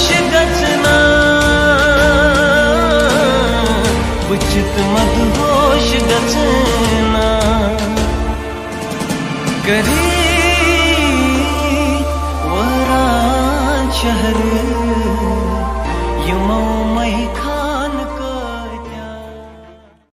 श गच्छ मधुहोश गच्छ गरी वरा शहर यु मै